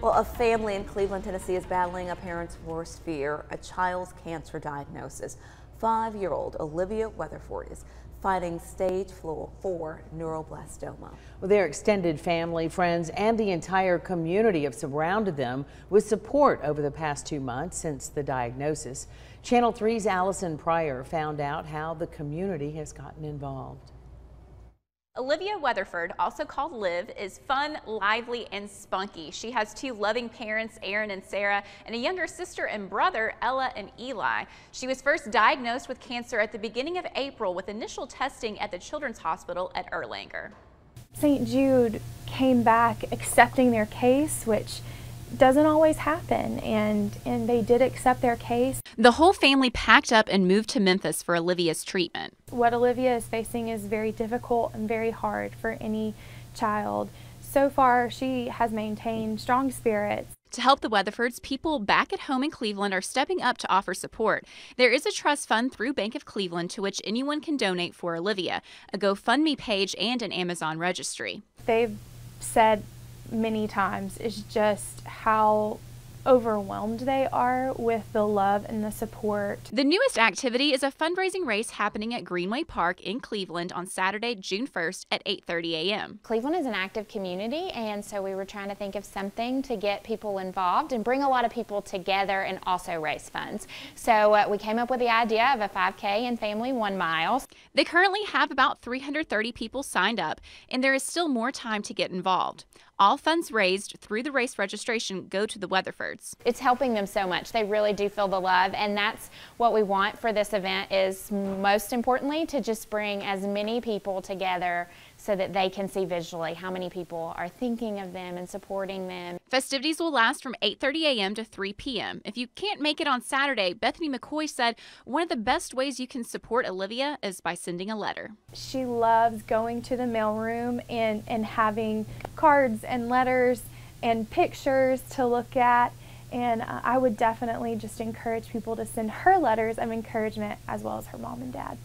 Well, a family in Cleveland, Tennessee is battling a parent's worst fear, a child's cancer diagnosis. Five-year-old Olivia Weatherford is fighting stage four neuroblastoma. Well, their extended family, friends, and the entire community have surrounded them with support over the past two months since the diagnosis. Channel 3's Allison Pryor found out how the community has gotten involved. Olivia Weatherford, also called Liv, is fun, lively, and spunky. She has two loving parents, Aaron and Sarah, and a younger sister and brother, Ella and Eli. She was first diagnosed with cancer at the beginning of April with initial testing at the Children's Hospital at Erlanger. St. Jude came back accepting their case, which doesn't always happen and and they did accept their case. The whole family packed up and moved to Memphis for Olivia's treatment. What Olivia is facing is very difficult and very hard for any child. So far she has maintained strong spirits. To help the Weatherfords, people back at home in Cleveland are stepping up to offer support. There is a trust fund through Bank of Cleveland to which anyone can donate for Olivia, a GoFundMe page, and an Amazon registry. They've said many times is just how overwhelmed they are with the love and the support. The newest activity is a fundraising race happening at Greenway Park in Cleveland on Saturday, June 1st at 8:30 a.m. Cleveland is an active community and so we were trying to think of something to get people involved and bring a lot of people together and also raise funds. So uh, we came up with the idea of a 5K and family 1 mile. They currently have about 330 people signed up and there is still more time to get involved. All funds raised through the race registration go to the Weatherfords. It's helping them so much. They really do feel the love and that's what we want for this event is most importantly to just bring as many people together so that they can see visually how many people are thinking of them and supporting them. Festivities will last from 8:30 a.m. to 3 p.m. If you can't make it on Saturday, Bethany McCoy said one of the best ways you can support Olivia is by sending a letter. She loves going to the mailroom and, and having cards and letters and pictures to look at. And uh, I would definitely just encourage people to send her letters of encouragement as well as her mom and dad.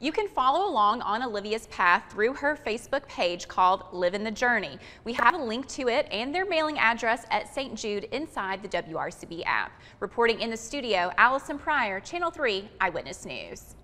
You can follow along on Olivia's path through her Facebook page called Liv in the Journey. We have a link to it and their mailing address at St. Jude inside the WRCB app. Reporting in the studio, Allison Pryor, Channel 3 Eyewitness News.